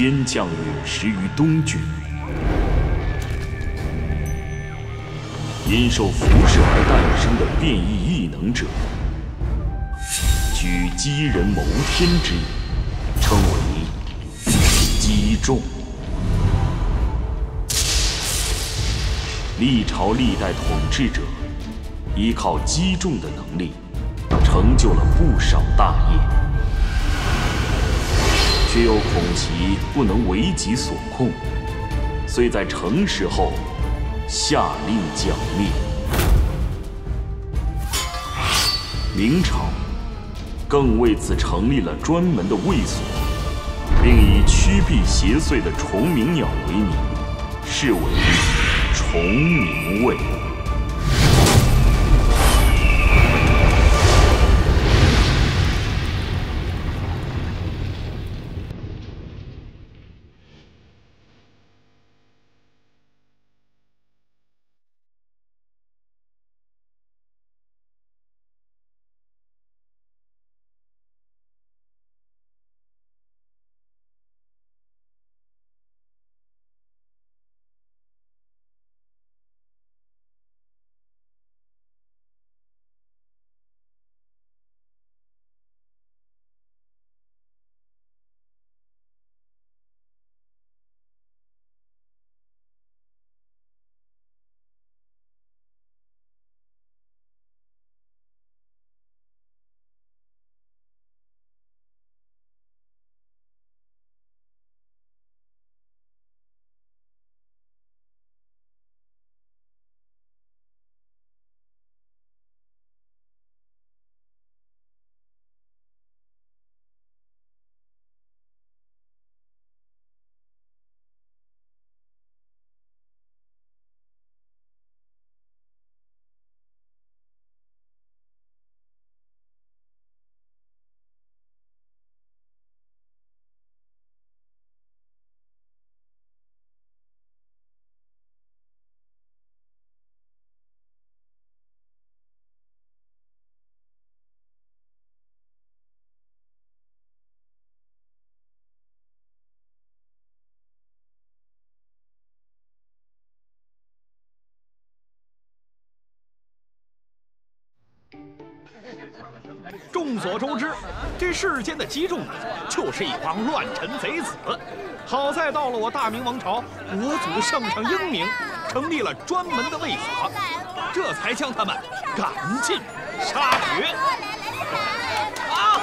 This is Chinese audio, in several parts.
天降陨石于东郡，因受辐射而诞生的变异异能者，举击人谋天之意，称为击中。历朝历代统治者依靠击中的能力，成就了不少大业。却又恐其不能为己所控，遂在成事后下令剿灭。明朝更为此成立了专门的卫所，并以驱避邪祟的虫鸣鸟为名，是为虫鸣卫。众所周知，这世间的击中就是一帮乱臣贼子。好在到了我大明王朝，我祖圣上英明，成立了专门的卫所，这才将他们赶尽杀绝。好，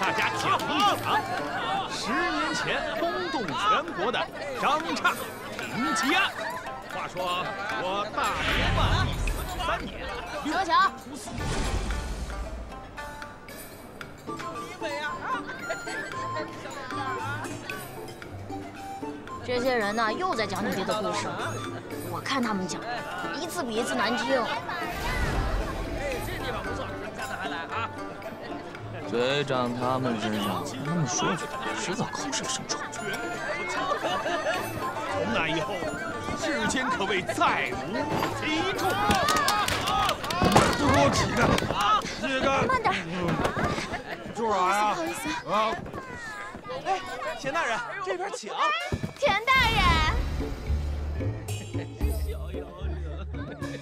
大家讲一讲十年前轰动全国的张刹停机案。话说我大明万历三年，刘强。这些人呢，又在讲你爹的故事。我看他们讲，一次比一次难听。这地方不错，下次还来啊！嘴长他们身上，他们说句，迟早口舌生疮。从那以后，世间可谓再无敌众。都给我起慢点。做啥呀？不好意思。啊！哎，田大人，这边请。田大人，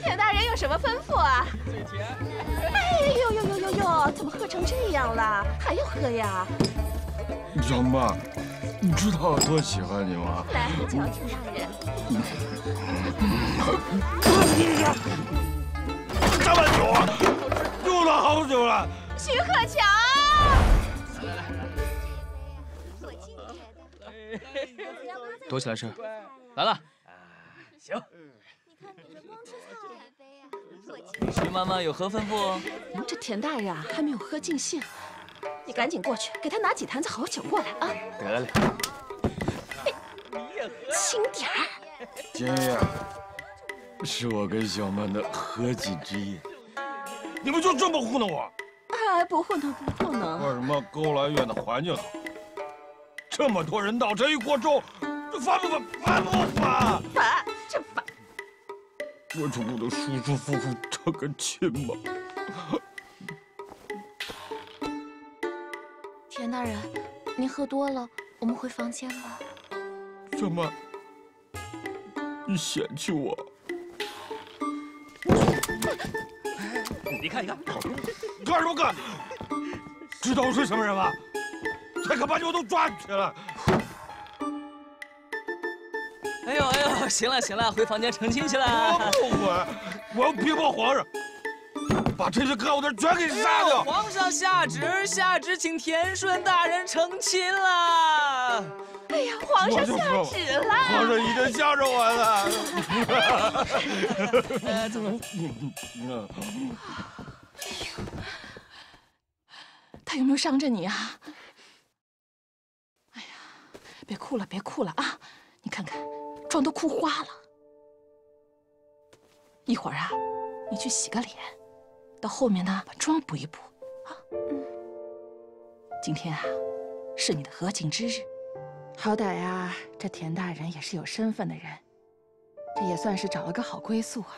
田大人有什么吩咐啊？嘴甜哎呦呦呦呦呦！怎么喝成这样了？还要喝呀？小曼，你知道我多喜欢你吗？来，瞧田大人。这么久，用了好久了。徐鹤强。来来来躲起来吃，来了。行。徐妈妈有何吩咐？这田大人啊，还没有喝尽兴，你赶紧过去给他拿几坛子好酒过来啊！得嘞。轻点儿。今夜是我跟小曼的合己之夜，你们就这么糊弄我？哎，不糊弄，不糊弄。说什么勾栏院的环境好？这么多人闹这一锅粥，这烦不烦？烦不烦？烦，这烦。我就不能舒舒服服成个亲吗？田大人，您喝多了，我们回房间吧。怎么，你嫌弃我？你看，你看，干什么干？知道我是什么人吗？才敢把你们都抓起来！哎呦哎呦，行了行了，回房间成亲去了。我不回，我要逼迫皇上，把这些干我的人全给杀掉。皇上下旨，下旨请田顺大人成亲了。皇上下旨了！皇上已经向着我了。呃，怎么？他有没有伤着你啊？哎呀，别哭了，别哭了啊！你看看，妆都哭花了。一会儿啊，你去洗个脸，到后面呢把妆补一补啊。嗯。今天啊，是你的和亲之日，好歹呀，这田大人也是有身份的人，这也算是找了个好归宿啊。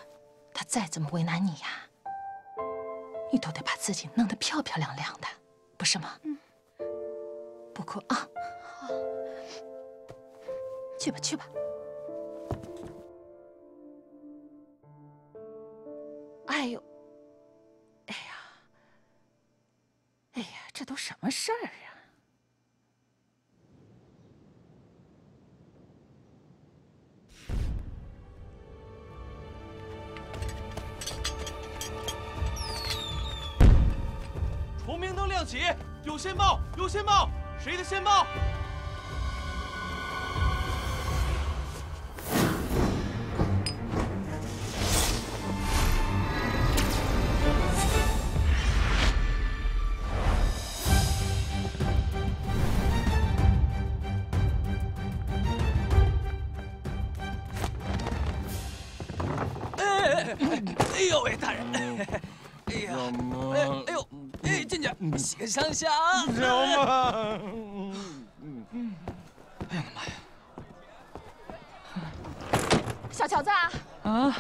他再怎么为难你呀，你都得把自己弄得漂漂亮亮的。不是吗？嗯，不哭啊，好，去吧去吧。哎呦，哎呀，哎呀，这都什么事儿啊？报，有线报，谁的线报？进去洗个香香。小曼，哎呀妈呀！小乔子啊，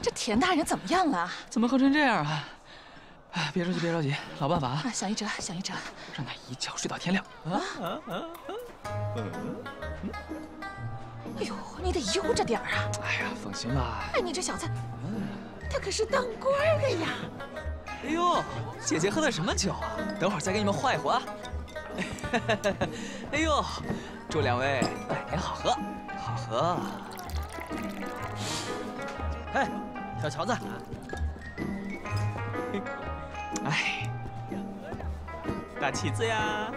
这田大人怎么样了？怎么喝成这样啊？哎，别着急，别着急，老办法啊！想一辙，想一辙，让他一觉睡到天亮。啊啊啊！哎呦，你得悠着点啊！哎呀，放心吧。哎，你这小子，他可是当官的呀！哎呦，姐姐喝的什么酒啊？等会儿再给你们换一壶啊！哎呦，祝两位百年好合，好合！哎，小乔子，哎，大旗子呀！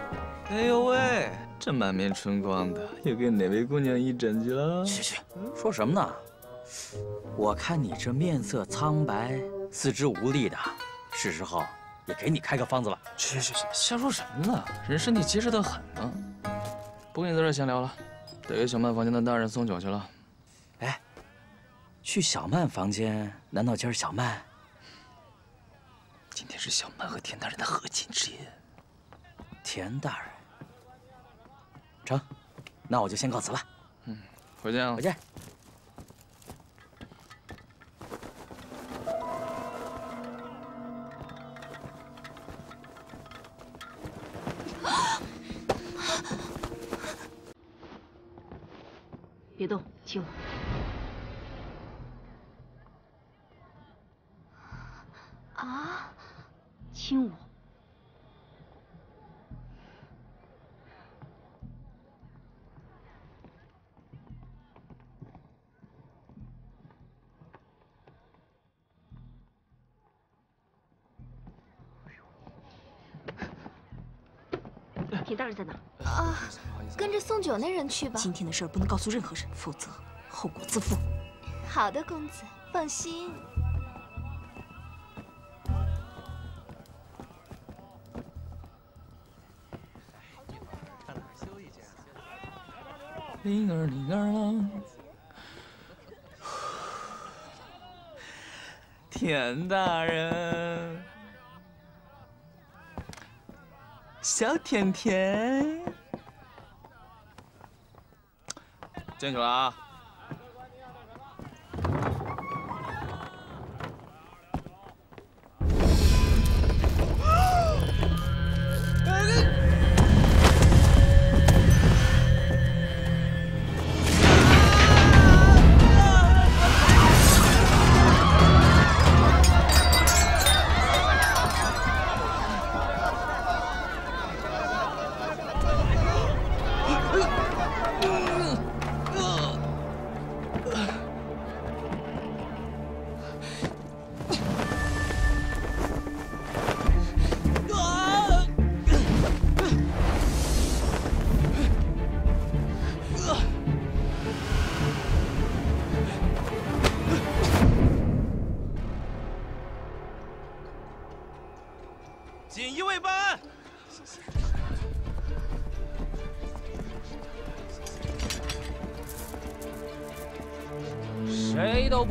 哎呦喂，这满面春光的，又给哪位姑娘一枕去了？去去，说什么呢？我看你这面色苍白，四肢无力的。是时候也给你开个方子了。去去去，瞎说什么呢？人身体结实的很呢。不跟你在这闲聊了，得给小曼房间的大人送酒去了。哎，去小曼房间？难道今儿小曼？今天是小曼和田大人的和亲之夜。田大人，成，那我就先告辞了。嗯，回见啊。回见。别动，亲我。啊，亲我。田大人在哪？啊，跟着送酒那人去吧。今天的事不能告诉任何人，否则后果自负。好的，公子，放心。铃儿铃儿啷，田大人，小甜甜，进去了啊！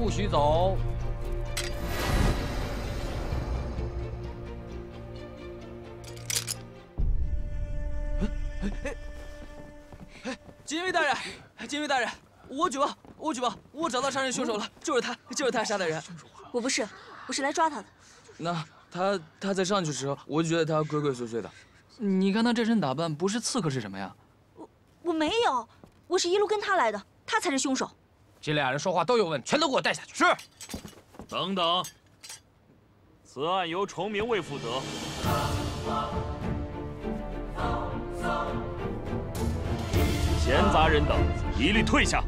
不许走。哎锦衣卫大人，锦衣卫大人，我举报，我举报，我找到杀人凶手了，就是他，就是他杀的人。我不是，我是来抓他的。那他他在上去时候，我就觉得他鬼鬼祟祟的。你看他这身打扮，不是刺客是什么呀？我我没有，我是一路跟他来的，他才是凶手。这俩人说话都有问，全都给我带下去。是。等等，此案由崇明卫负责。闲杂人等一律退下。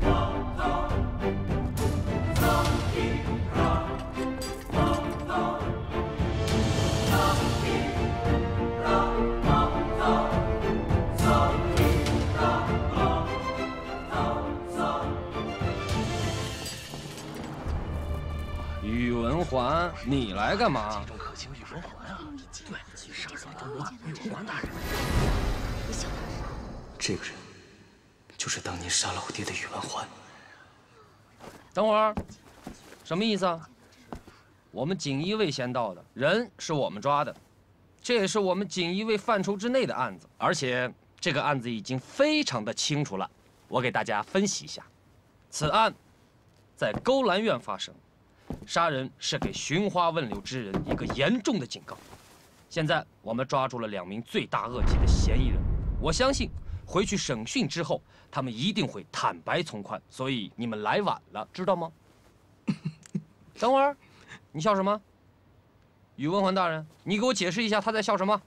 环，你来干嘛？对，文环大人。这个人，就是当年杀了我爹的宇文环。等会儿，什么意思啊？我们锦衣卫先到的，人是我们抓的，这也是我们锦衣卫范畴之内的案子，而且这个案子已经非常的清楚了。我给大家分析一下，此案在勾栏院发生。杀人是给寻花问柳之人一个严重的警告。现在我们抓住了两名罪大恶极的嫌疑人，我相信回去审讯之后，他们一定会坦白从宽。所以你们来晚了，知道吗？等会儿，你笑什么？宇文环大人，你给我解释一下他在笑什么。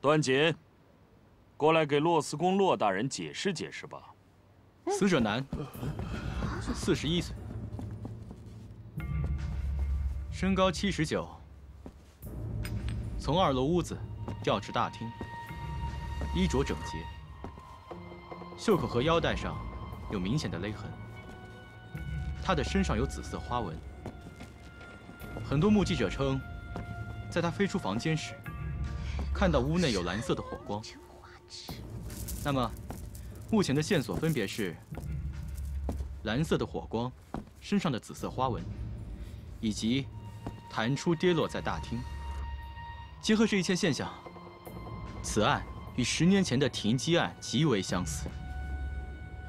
段锦，过来给洛司公洛大人解释解释吧。死者男，四十一岁。身高七十九，从二楼屋子调至大厅，衣着整洁，袖口和腰带上有明显的勒痕。他的身上有紫色花纹。很多目击者称，在他飞出房间时，看到屋内有蓝色的火光。那么，目前的线索分别是蓝色的火光，身上的紫色花纹，以及。弹出跌落在大厅。结合这一切现象，此案与十年前的停机案极为相似，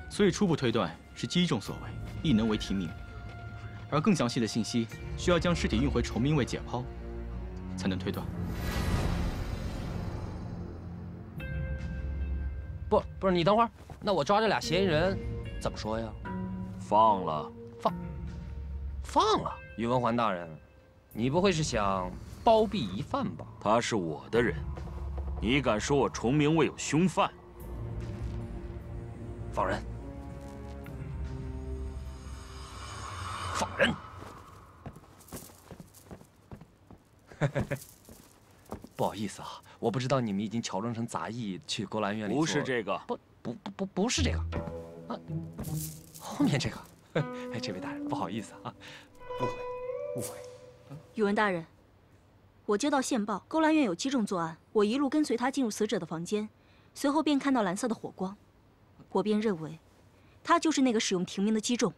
所以初步推断是击中所为，亦能为提名。而更详细的信息需要将尸体运回崇明卫解剖，才能推断。不，不是你等会儿，那我抓这俩嫌疑人，怎么说呀？放了，放，放了。宇文环大人。你不会是想包庇疑犯吧？他是我的人，你敢说我崇明卫有凶犯？放人！放人！不好意思啊，我不知道你们已经乔装成杂役去勾栏院里。不是这个，不不不不不是这个，啊，后面这个。哎，这位大人，不好意思啊，误会，误会。宇文大人，我接到线报，勾栏院有击中作案。我一路跟随他进入死者的房间，随后便看到蓝色的火光，我便认为，他就是那个使用庭名的击中。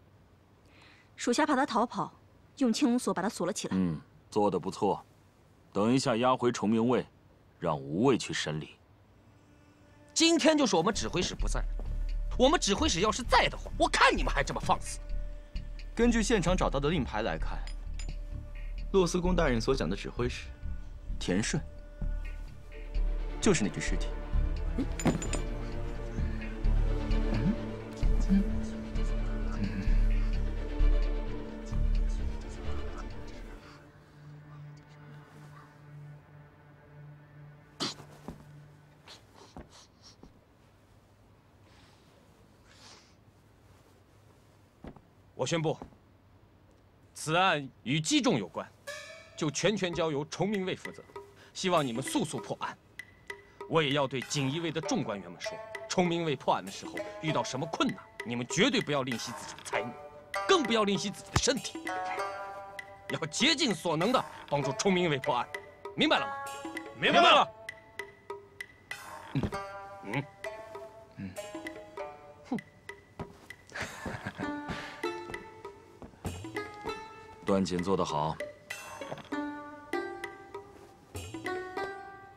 属下怕他逃跑，用青龙锁把他锁了起来。嗯，做得不错。等一下押回崇明卫，让吴卫去审理。今天就是我们指挥使不在，我们指挥使要是在的话，我看你们还这么放肆。根据现场找到的令牌来看。洛斯公大人所讲的指挥使田顺，就是那具尸体。我我宣布，此案与击中有关，就全权交由崇明卫负责。希望你们速速破案。我也要对锦衣卫的众官员们说，崇明卫破案的时候遇到什么困难，你们绝对不要吝惜自己的才能，更不要吝惜自己的身体，要竭尽所能的帮助崇明卫破案，明白了吗？明白了。嗯嗯嗯，哼。段锦做得好，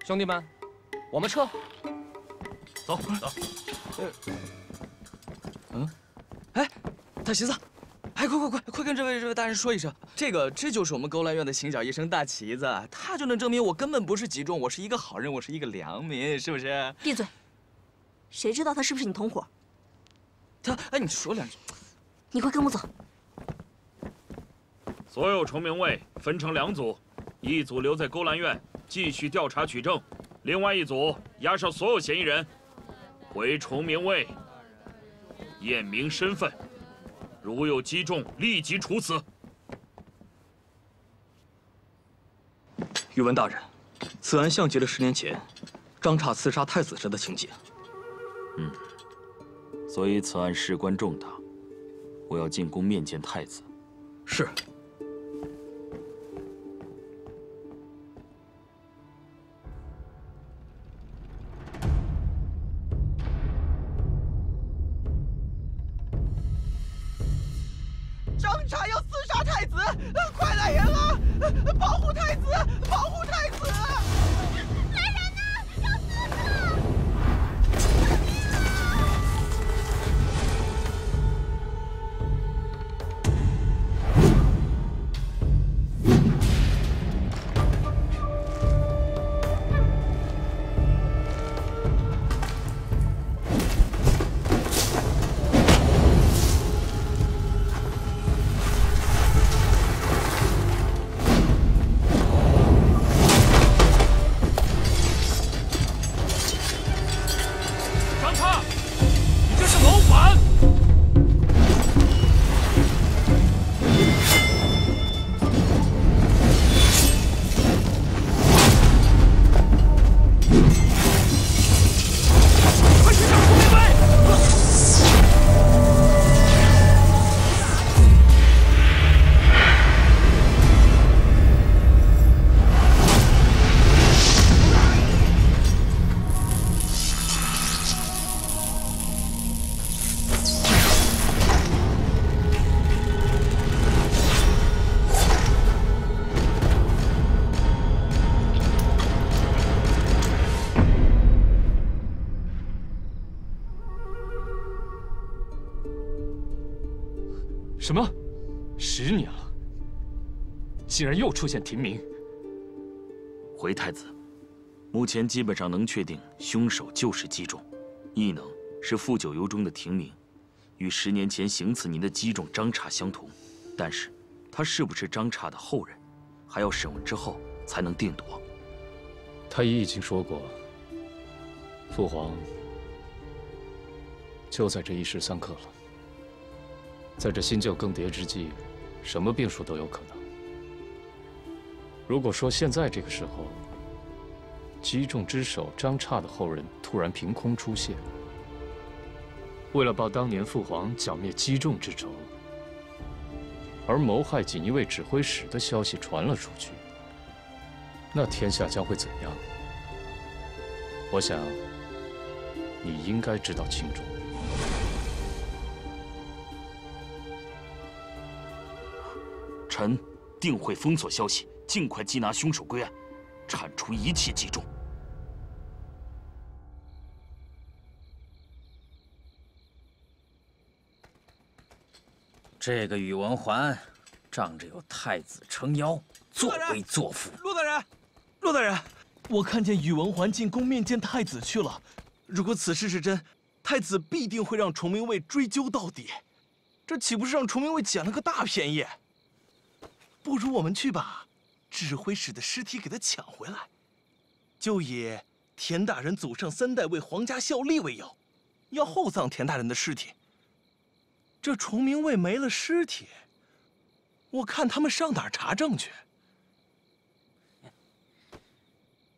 兄弟们，我们撤。走走。嗯，哎，大旗子，哎，快快快，快跟这位这位大人说一声，这个这就是我们勾栏院的行脚医生大旗子，他就能证明我根本不是击中，我是一个好人，我是一个良民，是不是？闭嘴！谁知道他是不是你同伙？他，哎，你说两句。你快跟我走。所有崇明卫分成两组，一组留在勾栏院继续调查取证，另外一组押上所有嫌疑人，回崇明卫验明身份，如有击中，立即处死。宇文大人，此案像极了十年前张刹刺杀太子时的情节。嗯，所以此案事关重大，我要进宫面见太子。是。什么？十年了，竟然又出现庭名。回太子，目前基本上能确定凶手就是姬仲，异能是傅九游中的庭名，与十年前行刺您的姬仲张刹相同，但是他是不是张刹的后人，还要审问之后才能定夺。太医已经说过，父皇就在这一时三刻了。在这新旧更迭之际，什么变数都有可能。如果说现在这个时候，击中之首张刹的后人突然凭空出现，为了报当年父皇剿灭击中之仇，而谋害锦衣卫指挥使的消息传了出去，那天下将会怎样？我想，你应该知道清楚。臣定会封锁消息，尽快缉拿凶手归案，铲除一切击中。这个宇文环，仗着有太子撑腰，作威作福。骆大人，骆大人，我看见宇文环进宫面见太子去了。如果此事是真，太子必定会让崇明卫追究到底。这岂不是让崇明卫捡了个大便宜？不如我们去把指挥使的尸体给他抢回来，就以田大人祖上三代为皇家效力为由，要厚葬田大人的尸体。这崇明卫没了尸体，我看他们上哪儿查证去？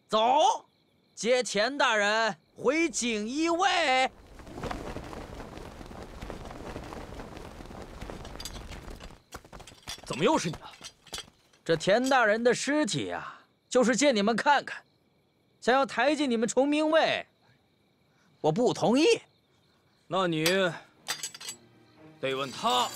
走，接田大人回锦衣卫。怎么又是你啊？这田大人的尸体呀，就是借你们看看，想要抬进你们崇明卫，我不同意。那你得问他。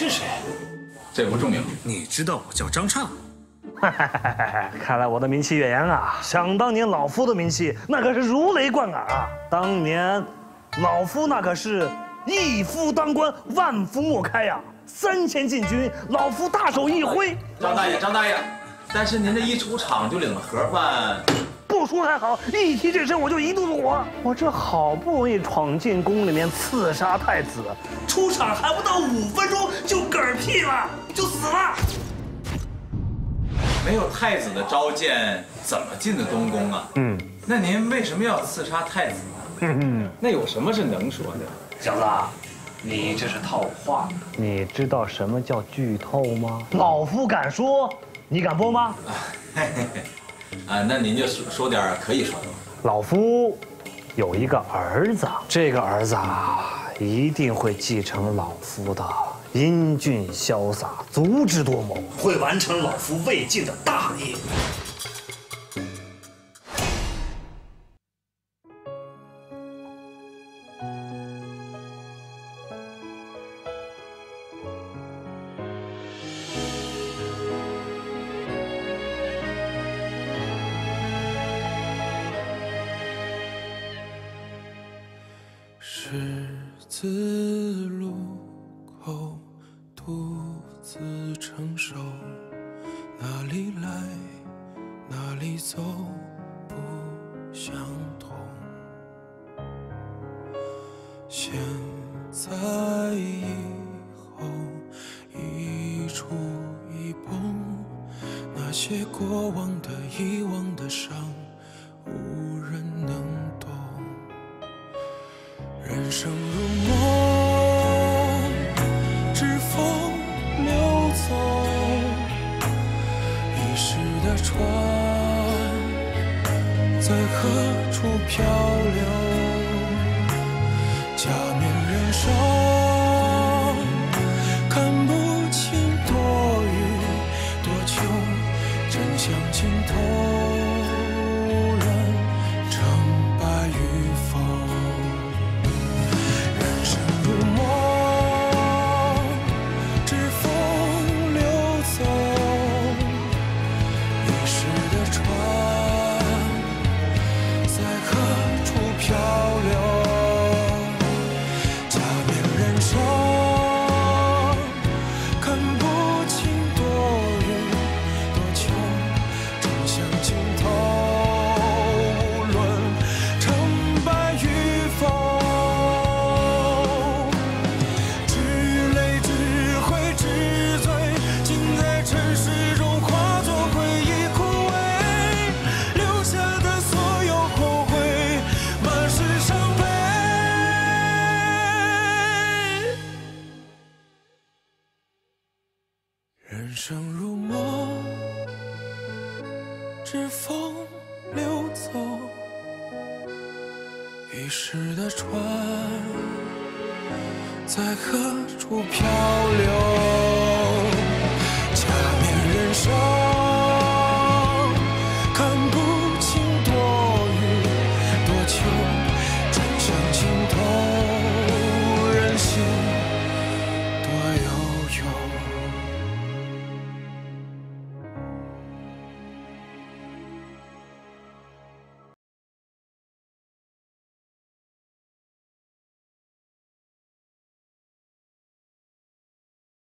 是谁？这不重要。你知道我叫张畅。哈哈哈哈看来我的名气远扬啊！想当年老夫的名气那可是如雷贯耳啊！当年老夫那可是一夫当关，万夫莫开呀！三千禁军，老夫大手一挥。张大爷，张大爷，但是您这一出场就领了盒饭，不说还好，一提这事我就一肚子火。我这好不容易闯进宫里面刺杀太子，出场还不到五分钟就嗝屁了，就死了。没有太子的召见，怎么进的东宫啊？嗯，那您为什么要刺杀太子呢？嗯，那有什么是能说的？小子，你这是套话。你知道什么叫剧透吗？老夫敢说，你敢播吗？啊，那您就说说点可以说的。老夫有一个儿子，这个儿子啊，一定会继承老夫的英俊潇洒、足智多谋，会完成老夫未尽的大业。哪里来，哪里走，不相同。现在以后，一触一碰，那些过往的、遗忘的伤，无人能懂。人生飘。人生如梦，指缝流走，遗失的船在何处漂流？